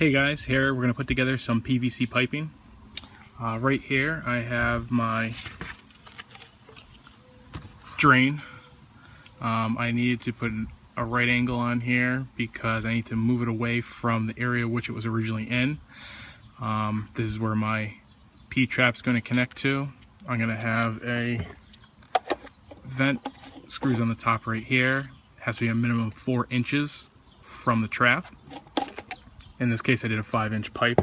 Hey guys, here we're going to put together some PVC piping. Uh, right here I have my drain. Um, I needed to put a right angle on here because I need to move it away from the area which it was originally in. Um, this is where my P-trap is going to connect to. I'm going to have a vent screws on the top right here. It has to be a minimum four inches from the trap. In this case, I did a five inch pipe.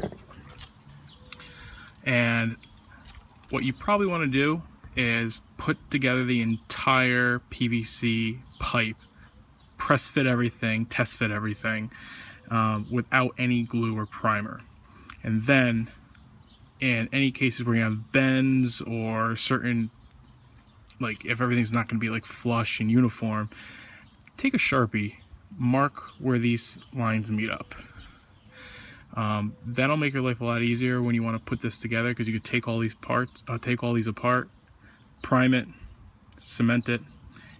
And what you probably want to do is put together the entire PVC pipe, press fit everything, test fit everything um, without any glue or primer. And then in any cases where you have bends or certain like if everything's not going to be like flush and uniform take a sharpie mark where these lines meet up um, that'll make your life a lot easier when you want to put this together because you could take all these parts uh, take all these apart prime it cement it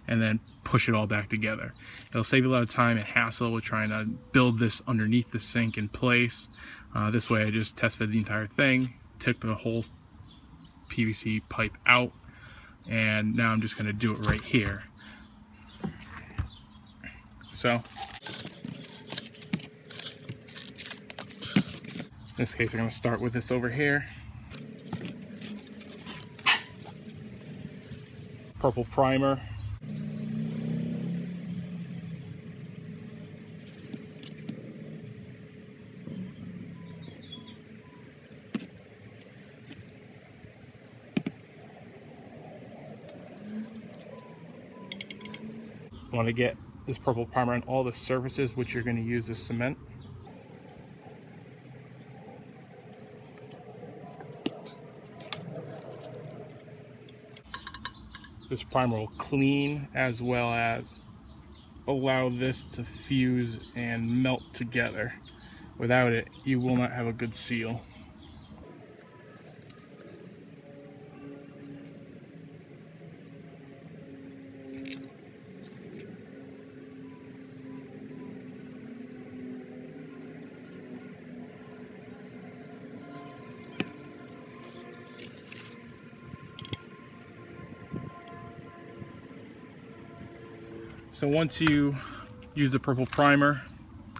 and then push it all back together it'll save you a lot of time and hassle with trying to build this underneath the sink in place uh, this way I just test fit the entire thing took the whole PVC pipe out and now I'm just going to do it right here. So, in this case, going to start with this over here. Purple primer. want to get this purple primer on all the surfaces which you're going to use as cement. This primer will clean as well as allow this to fuse and melt together. Without it, you will not have a good seal. So once you use the purple primer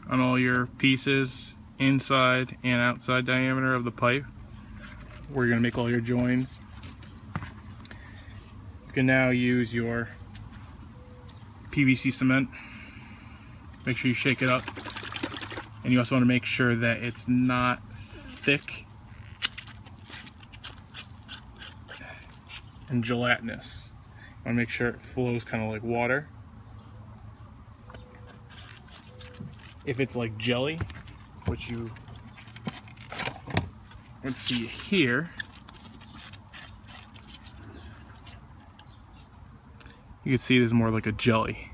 on all your pieces, inside and outside diameter of the pipe, where you're gonna make all your joins, you can now use your PVC cement. Make sure you shake it up. And you also wanna make sure that it's not thick and gelatinous. I wanna make sure it flows kind of like water. If it's like jelly, which you would see here, you can see this more like a jelly.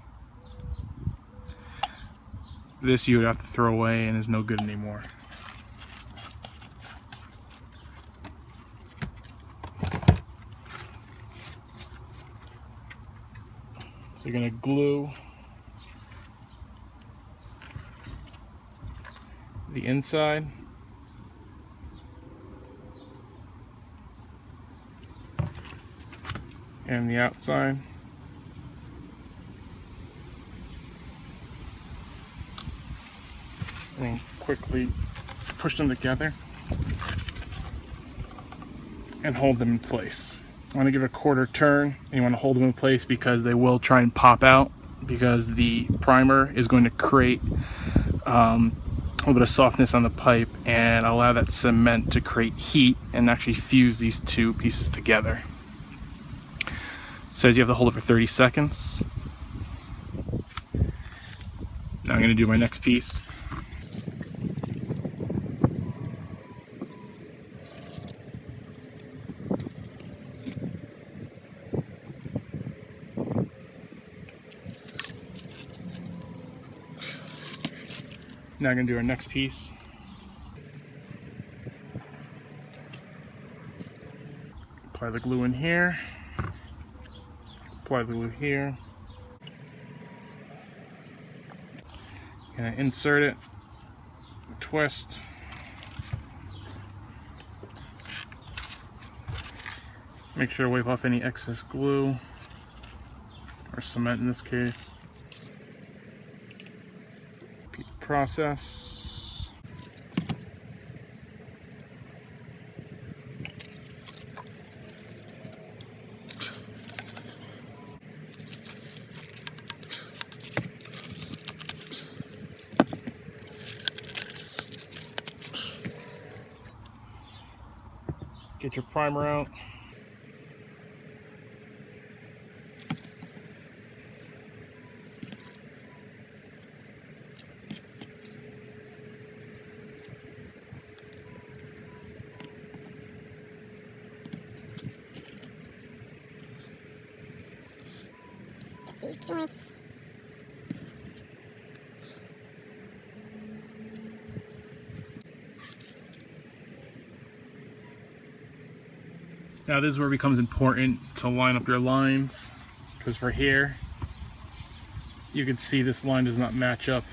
This you would have to throw away and is no good anymore. So you're gonna glue the inside. And the outside. And quickly push them together and hold them in place. I want to give a quarter turn and you want to hold them in place because they will try and pop out because the primer is going to create um, little bit of softness on the pipe and allow that cement to create heat and actually fuse these two pieces together. Says you have to hold it for 30 seconds. Now I'm going to do my next piece. Now we're gonna do our next piece. Apply the glue in here. Apply the glue here. Gonna insert it, twist. Make sure to wipe off any excess glue or cement in this case process. Get your primer out. These joints. Now this is where it becomes important to line up your lines because for here you can see this line does not match up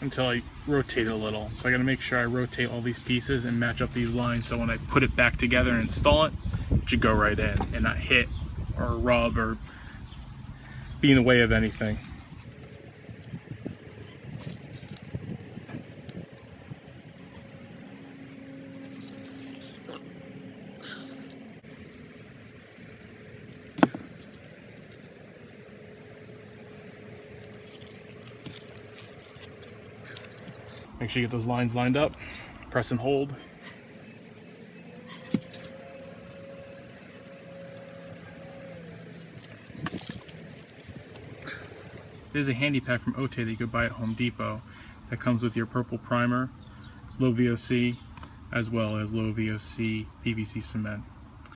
until I rotate a little. So I gotta make sure I rotate all these pieces and match up these lines so when I put it back together and install it, it should go right in and not hit or rub or be in the way of anything. Make sure you get those lines lined up, press and hold. There's a handy pack from Oatey that you could buy at Home Depot that comes with your purple primer, it's low VOC, as well as low VOC PVC cement.